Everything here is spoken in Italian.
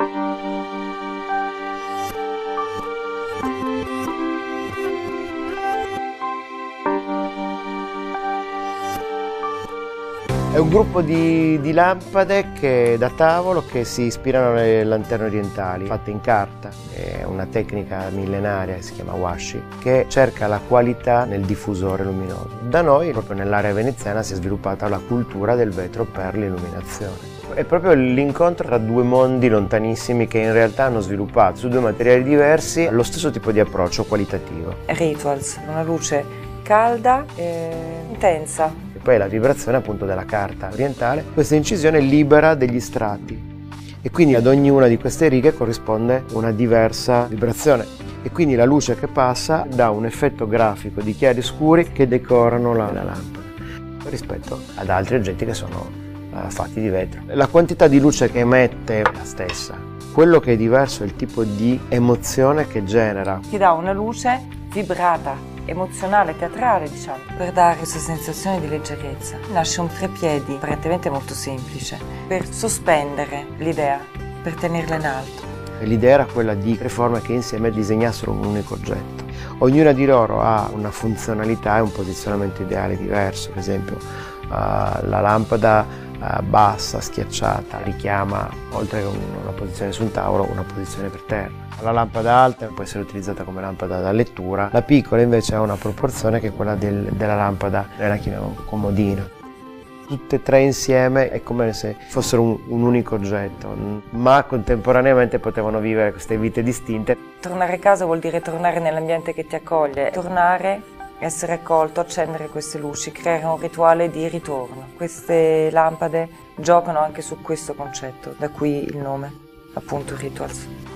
Música È un gruppo di, di, lampade che, da tavolo che si ispirano alle lanterne orientali, fatte in carta. È una tecnica millenaria, si chiama washi, che cerca la qualità nel diffusore luminoso. Da noi, proprio nell'area veneziana, si è sviluppata la cultura del vetro per l'illuminazione. È proprio l'incontro tra due mondi lontanissimi che in realtà hanno sviluppato su due materiali diversi lo stesso tipo di approccio qualitativo. Rituals, una luce calda e intensa, poi la vibrazione appunto della carta orientale. Questa incisione libera degli strati e quindi ad ognuna di queste righe corrisponde una diversa vibrazione e quindi la luce che passa dà un effetto grafico di chiari scuri che decorano la, la lampada rispetto ad altri oggetti che sono uh, fatti di vetro. La quantità di luce che emette è la stessa, quello che è diverso è il tipo di emozione che genera. Ti dà una luce vibrata emozionale, teatrale, diciamo, per dare questa sensazione di leggerezza. Nasce un treppiedi apparentemente molto semplice, per sospendere l'idea, per tenerla in alto. L'idea era quella di tre forme che insieme disegnassero un unico oggetto. Ognuna di loro ha una funzionalità e un posizionamento ideale diverso, per esempio uh, la lampada bassa, schiacciata, richiama, oltre che una posizione su un tavolo, una posizione per terra. La lampada alta può essere utilizzata come lampada da lettura, la piccola invece ha una proporzione che è quella del, della lampada, noi la chiamiamo comodino tutte e tre insieme è come se fossero un, un, unico oggetto, ma contemporaneamente potevano vivere queste vite distinte. Tornare a casa vuol dire tornare nell'ambiente che ti accoglie, tornare, essere accolto, accendere queste luci, creare un rituale di ritorno. Queste lampade giocano anche su questo concetto, da qui il nome, appunto Rituals.